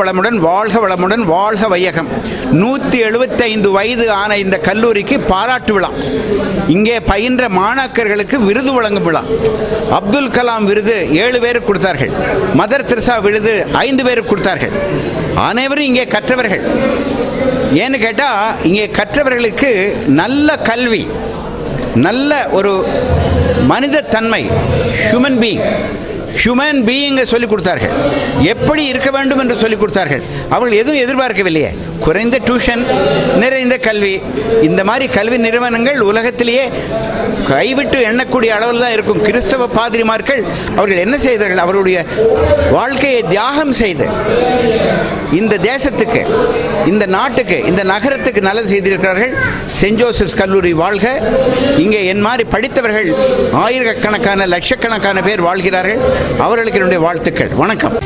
வளமுடன் வாழ்க வளமுடன் வாழ்க வையகம். நூற்றி எழுபத்தைந்து வயது ஆன இந்த கல்லூரிக்கு பாராட்டு விழா. இங்கே பயின்ற மாணாக்கர்களுக்கு விருது வழங்கும் விழா. அப்துல் கலாம் விருது ஏழு பேருக்கு கொடுத்தார்கள். மதர் தெரசா விருது ஐந்து பேருக்கு கொடுத்தார்கள். அனைவரும் இங்கே கற்றவர்கள். ஏன்னு கேட்டால் இங்கே கற்றவர்களுக்கு நல்ல கல்வி நல்ல ஒரு மனித தன்மை ஹியூமன் பீயிங் ஹியூமன் பீயிங்கை சொல்லிக் கொடுத்தார்கள். எப்படி இருக்க வேண்டும் என்று சொல்லிக் கொடுத்தார்கள். அவர்கள் எதுவும் எதிர்பார்க்கவில்லையே. குறைந்த டியூஷன் நிறைந்த கல்வி. இந்த மாதிரி கல்வி நிறுவனங்கள் உலகத்திலேயே கைவிட்டு எண்ணக்கூடிய அளவில் தான் இருக்கும். கிறிஸ்தவ பாதிரிமார்கள் அவர்கள் என்ன செய்தார்கள்? அவருடைய வாழ்க்கையை தியாகம் செய்து இந்த தேசத்துக்கு இந்த நாட்டுக்கு இந்த நகரத்துக்கு நல்லது செய்திருக்கிறார்கள். சென்ட் ஜோசப்ஸ் கல்லூரி வாழ்க. இங்கே என் மாதிரி படித்தவர்கள் ஆயிரக்கணக்கான லட்சக்கணக்கான பேர் வாழ்கிறார்கள். அவர்களுக்கு என்னுடைய வாழ்த்துக்கள். வணக்கம்.